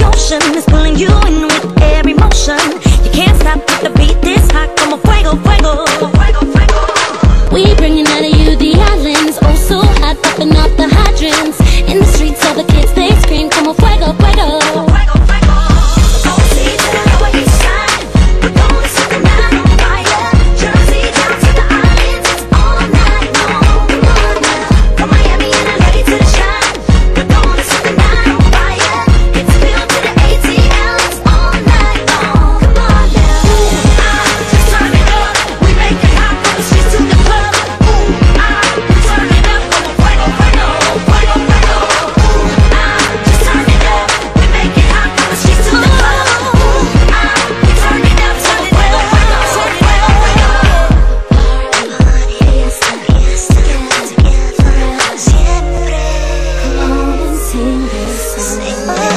有什么？